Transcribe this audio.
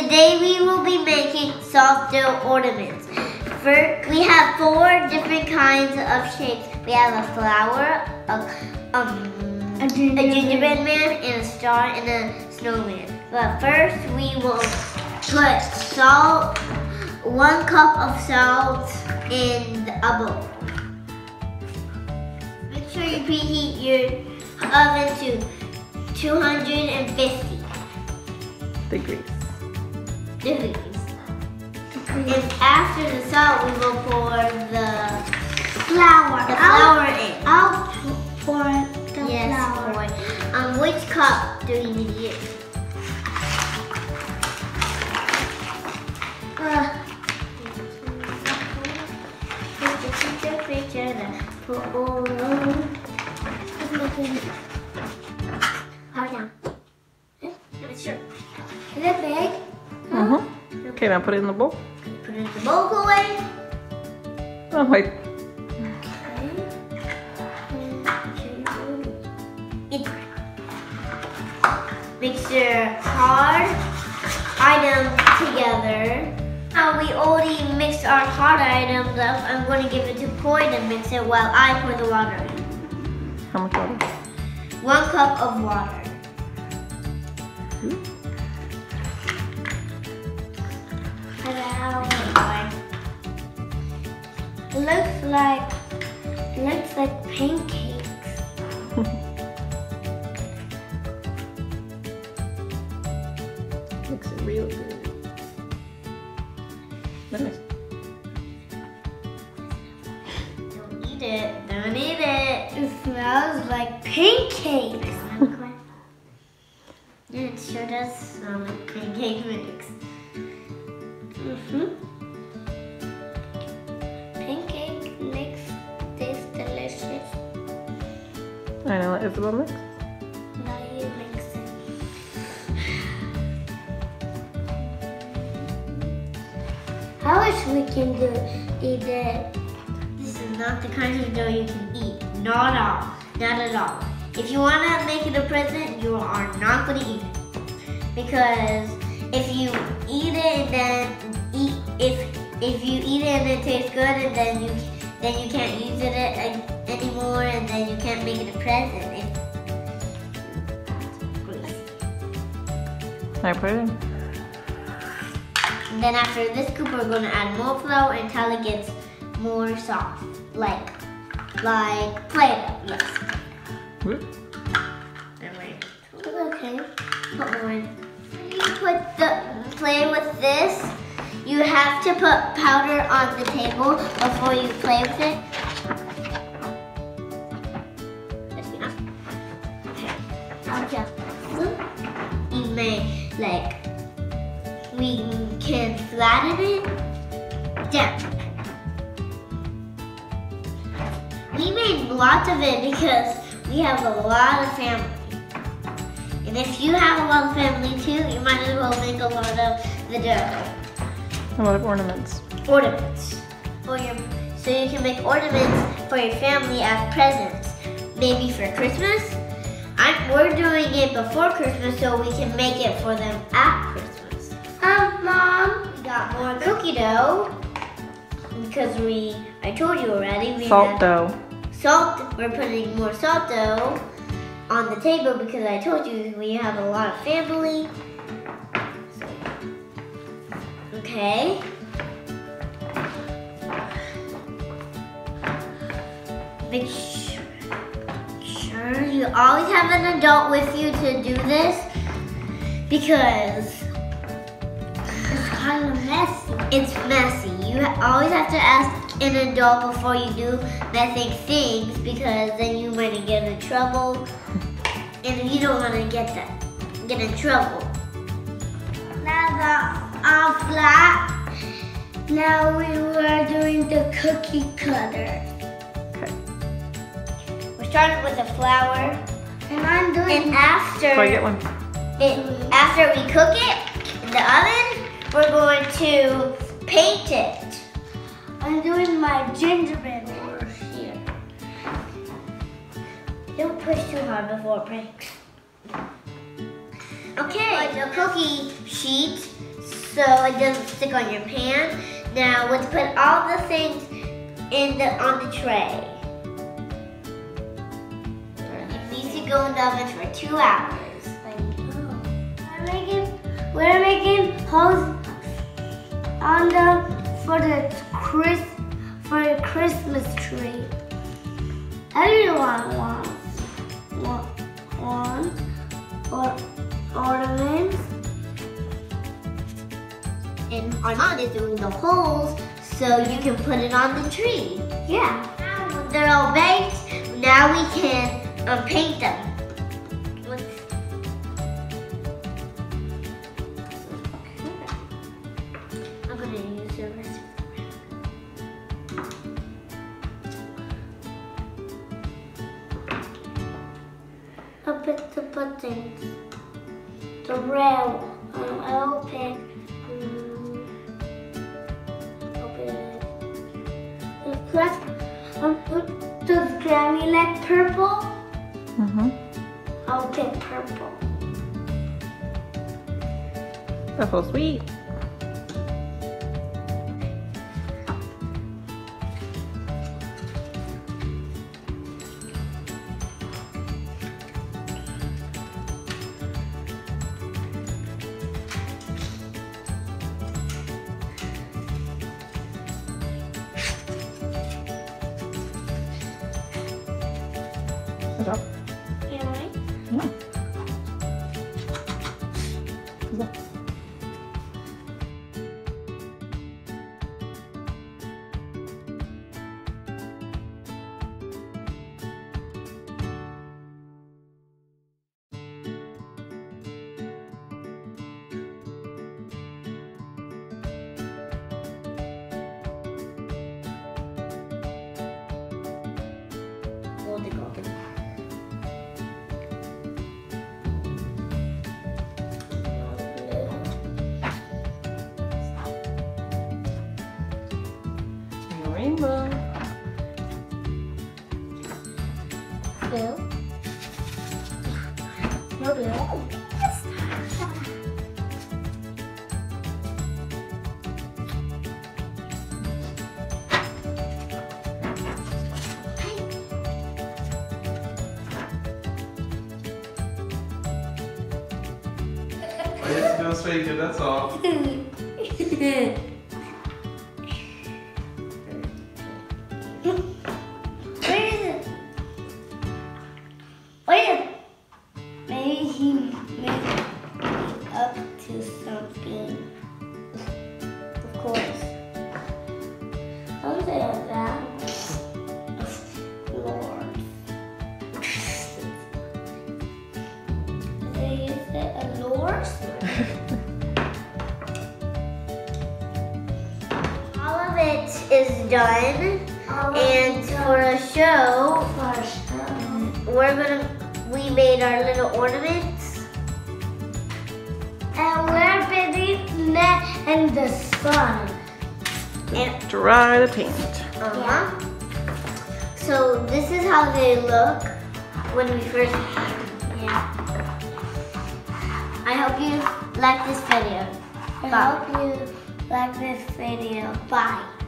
Today we will be making salt dough ornaments. First, we have four different kinds of shapes. We have a flower, a, um, A a gingerbread. gingerbread man, and a star, and a snowman. But first, we will put salt, one cup of salt in a bowl. Make sure you preheat your oven to 250 Degrees. Degrees. And after the salt, we will pour the, Flour. the I'll- flour in. I'll pour the Yes, flour. Um, which cup do you need? Uh, Power Okay, now put it in the bowl. Put it in the bowl away. Oh, wait. It mix your hard items together. Now we already mixed our hard items up. I'm going to give it to Poi to mix it while I pour the water in. How much water? One cup of water. Hmm? It looks like looks like pancakes. Looks real good. Nice. Don't eat it. Don't eat it. It smells like pancakes. Yeah, it sure does smell like pancake mix. Mm-hmm. Pancake mix tastes delicious. I know, Isabel mix. Now you mix it. I wish we can do eat it. This is not the kind of dough you can eat. Not at all. Not at all. If you want to make it a present, you are not going to eat it. Because if you eat it and then eat, if if you eat it and it tastes good and then you then you can't use it anymore and then you can't make it a present. It's. I put it in. And then after this scoop, we're going to add more flour until it gets more soft, like like Play-Doh. Yes. Whoop. Alright. Okay. Put more in. Put the play with this. You have to put powder on the table before you play with it. Okay. You may like we can flatten it down. We made lots of it because we have a lot of family. And if you have a lot of family too, you might as well make a lot of the dough. A lot of ornaments. Ornaments. For your so you can make ornaments for your family as presents. Maybe for Christmas. I'm, we're doing it before Christmas so we can make it for them at Christmas. Um, Mom. We got more cookie dough because we I told you already we Salt have dough. salt. We're putting more salt dough on the table because I told you we have a lot of family. Okay. Make sure, sure you always have an adult with you to do this because It's kind of messy. it's messy. You always have to ask an adult before you do messy things because then you might get in trouble. And you don't want to get that get in trouble. Now the all flat. Now we were doing the cookie cutter. Okay. We're starting with the flour, And I'm doing and after I get one. it, after we cook it in the oven, we're going to paint it. I'm doing my gingerbread over here. Don't push too hard before it breaks. Okay, the cookie sheet so it doesn't stick on your pan. Now let's put all the things in the on the tray. It needs to go in the oven for two hours. We're making, we're making holes on the for the Chris for the Christmas tree. Everyone wants want, wants or ornaments. And Armand is doing the holes so you can put it on the tree. Yeah. They're all baked. Now we can um, paint them. Put the buttons. The rail. Um, I'll pick. Um. The plus. Um, does Grammy like purple? Mm-hmm. I'll pick purple. That's so sweet. Right? Yeah. Good Rainbow. Blue. No blue. I just go straight to that's all. done. And for a show, we're gonna, we made our little ornaments. And we're putting that in the sun. And, Dry the paint. uh-huh. So this is how they look when we first, yeah. I hope you like this video. I Bye. hope you like this video. Bye.